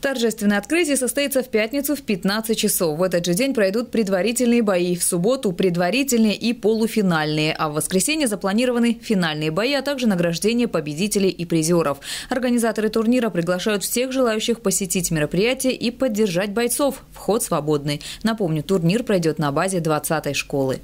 Торжественное открытие состоится в пятницу в 15 часов. В этот же день пройдут предварительные бои. В субботу предварительные и полуфинальные. А в воскресенье запланированы финальные бои, а также награждение победителей и призеров. Организаторы турнира приглашают всех желающих посетить мероприятие и поддержать бойцов. Вход свободный. Напомню, турнир пройдет на базе 20-й школы.